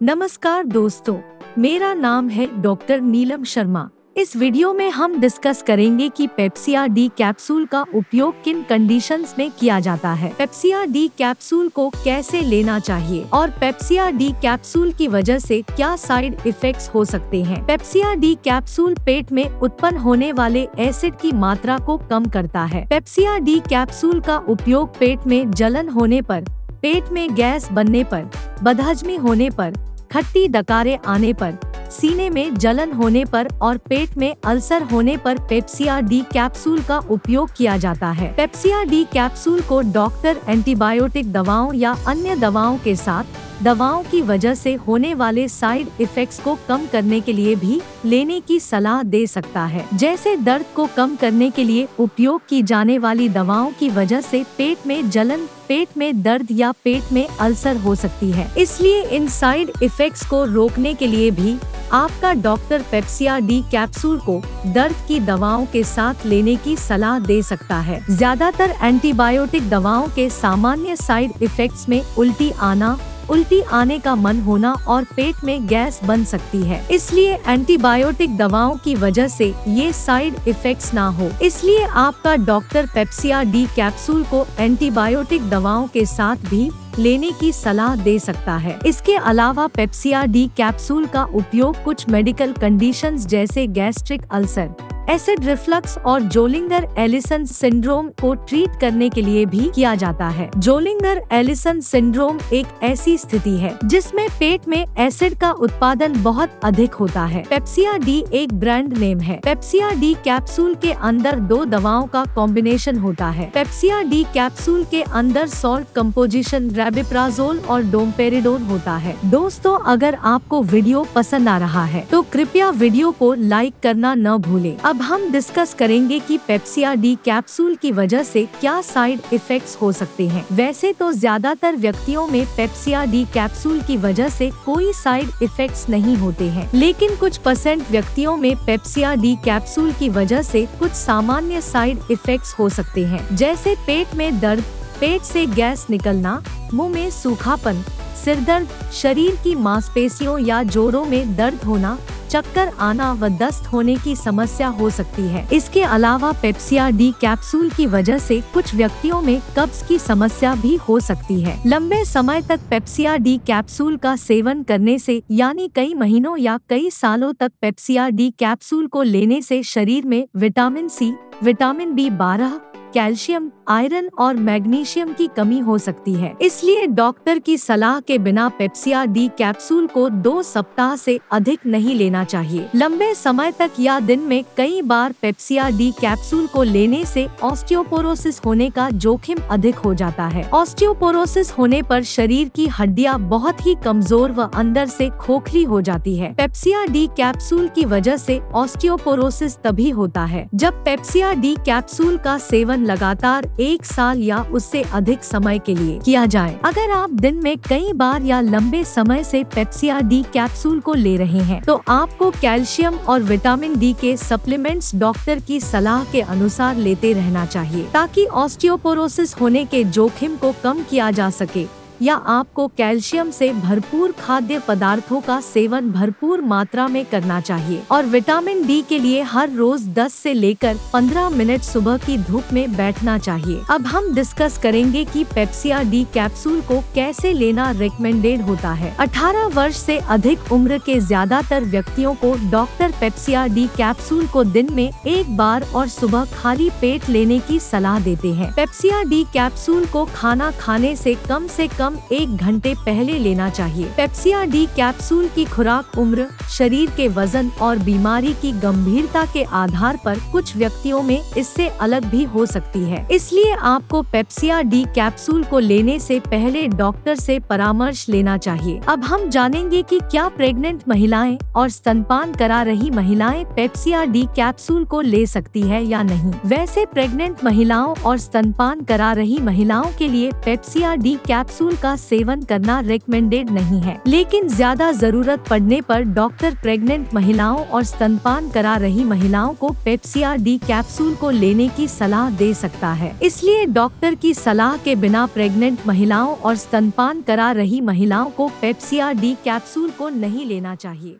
नमस्कार दोस्तों, मेरा नाम है डॉक्टर नीलम शर्मा। इस वीडियो में हम डिस्कस करेंगे कि पेप्सिया डी कैप्सूल का उपयोग किन कंडीशंस में किया जाता है। पेप्सिया डी कैप्सूल को कैसे लेना चाहिए और पेप्सिया डी कैप्सूल की वजह से क्या साइड इफेक्ट्स हो सकते हैं। पेप्सिया डी कैप्सूल पेट में उत्पन्न होने वाले एसिड की मात्रा को कम करता है। पेप्सिया डी कैप्सूल का उपयोग पेट में जलन होने पर, पेट में गैस बनने पर, बदहजमी होने पर खट्टी डकारे आने पर, सीने में जलन होने पर और पेट में अल्सर होने पर पेप्सिया डी कैप्सूल का उपयोग किया जाता है। पेप्सिया डी कैप्सूल को डॉक्टर एंटीबायोटिक दवाओं या अन्य दवाओं के साथ दवाओं की वजह से होने वाले साइड इफेक्ट्स को कम करने के लिए भी लेने की सलाह दे सकता है। जैसे दर्द को कम करने के लिए उपयोग की जाने वाली दवाओं की वजह से पेट में जलन, पेट में दर्द या पेट में अल्सर हो सकती है। इसलिए इन साइड इफेक्ट्स को रोकने के लिए भी आपका डॉक्टर पेप्सिया डी कैप्सूल को दर्द की दवाओं के साथ लेने की सलाह दे सकता है। ज़्यादातर एंटीबायोटिक दवाओं के सामान्य साइड इफेक्ट्स में उल्टी आना उल्टी आने का मन होना और पेट में गैस बन सकती है। इसलिए एंटीबायोटिक दवाओं की वजह से ये साइड इफेक्ट्स ना हो। इसलिए आपका डॉक्टर पेप्सिया डी कैप्सूल को एंटीबायोटिक दवाओं के साथ भी लेने की सलाह दे सकता है। इसके अलावा पेप्सिया डी कैप्सूल का उपयोग कुछ मेडिकल कंडीशंस जैसे गैस्ट्रिक अल्सर एसिड रिफ्लक्स और जोलिंगर एलिसन सिंड्रोम को ट्रीट करने के लिए भी किया जाता है। जोलिंगर एलिसन सिंड्रोम एक ऐसी स्थिति है, जिसमें पेट में एसिड का उत्पादन बहुत अधिक होता है। पेप्सिया डी एक ब्रांड नेम है। पेप्सिया डी कैप्सूल के अंदर दो दवाओं का कॉम्बिनेशन होता है। पेप्सिया डी कैप्सूल के अंदर सॉल्ट कम्पोजिशन रेबिप्राजोल और डोमपेरिडोन होता है। दोस्तों, अगर आपको वीडियो पसंद आ रहा है तो कृपया वीडियो को लाइक करना न भूले। अब अब हम डिस्कस करेंगे कि पेप्सिया डी कैप्सूल की वजह से क्या साइड इफेक्ट्स हो सकते हैं। वैसे तो ज़्यादातर व्यक्तियों में पेप्सिया डी कैप्सूल की वजह से कोई साइड इफेक्ट्स नहीं होते हैं। लेकिन कुछ परसेंट व्यक्तियों में पेप्सिया डी कैप्सूल की वजह से कुछ सामान्य साइड इफेक्ट्स हो सकते हैं। जैसे पेट में दर्द, पेट से गैस निकलना, मुँह में सूखापन सिर दर्द शरीर की मांसपेशियों या जोड़ों में दर्द होना चक्कर आना व दस्त होने की समस्या हो सकती है। इसके अलावा पेप्सिया डी कैप्सूल की वजह से कुछ व्यक्तियों में कब्ज की समस्या भी हो सकती है। लंबे समय तक पेप्सिया डी कैप्सूल का सेवन करने से, यानी कई महीनों या कई सालों तक पेप्सिया डी कैप्सूल को लेने से शरीर में विटामिन सी, विटामिन बी बारह कैल्शियम, आयरन और मैग्नीशियम की कमी हो सकती है। इसलिए डॉक्टर की सलाह के बिना पेप्सिया डी कैप्सूल को दो सप्ताह से अधिक नहीं लेना चाहिए। लंबे समय तक या दिन में कई बार पेप्सिया डी कैप्सूल को लेने से ऑस्टियोपोरोसिस होने का जोखिम अधिक हो जाता है। ऑस्टियोपोरोसिस होने पर शरीर की हड्डियाँ बहुत ही कमज़ोर व अंदर से खोखली हो जाती है। पेप्सिया डी कैप्सूल की वजह से ऑस्टियोपोरोसिस तभी होता है जब पेप्सिया डी कैप्सूल का सेवन सेवन लगातार एक साल या उससे अधिक समय के लिए किया जाए। अगर आप दिन में कई बार या लंबे समय से पेप्सिया डी कैप्सूल को ले रहे हैं तो आपको कैल्शियम और विटामिन डी के सप्लीमेंट्स डॉक्टर की सलाह के अनुसार लेते रहना चाहिए, ताकि ऑस्टियोपोरोसिस होने के जोखिम को कम किया जा सके। या आपको कैल्शियम से भरपूर खाद्य पदार्थों का सेवन भरपूर मात्रा में करना चाहिए। और विटामिन डी के लिए हर रोज 10 से लेकर 15 मिनट सुबह की धूप में बैठना चाहिए। अब हम डिस्कस करेंगे कि पेप्सिया डी कैप्सूल को कैसे लेना रिकमेंडेड होता है। 18 वर्ष से अधिक उम्र के ज़्यादातर व्यक्तियों को डॉक्टर पेप्सिया डी कैप्सूल को दिन में एक बार और सुबह खाली पेट लेने की सलाह देते हैं। पेप्सिया डी कैप्सूल को खाना खाने से कम से कम कम एक घंटे पहले लेना चाहिए। पेप्सिया डी कैप्सूल की खुराक उम्र, शरीर के वज़न और बीमारी की गंभीरता के आधार पर कुछ व्यक्तियों में इससे अलग भी हो सकती है। इसलिए आपको पेप्सिया डी कैप्सूल को लेने से पहले डॉक्टर से परामर्श लेना चाहिए। अब हम जानेंगे कि क्या प्रेग्नेंट महिलाएँ और स्तनपान करा रही महिलाएँ पेप्सिया डी कैप्सूल को ले सकती है या नहीं। वैसे प्रेग्नेंट महिलाओं और स्तनपान करा रही महिलाओं के लिए पेप्सिया डी कैप्सूल का सेवन करना रिकमेंडेड नहीं है। लेकिन ज़्यादा ज़रूरत पड़ने पर डॉक्टर प्रेग्नेंट महिलाओं और स्तनपान करा रही महिलाओं को पेप्सिया डी कैप्सूल को लेने की सलाह दे सकता है। इसलिए डॉक्टर की सलाह के बिना प्रेग्नेंट महिलाओं और स्तनपान करा रही महिलाओं को पेप्सिया डी कैप्सूल को नहीं लेना चाहिए।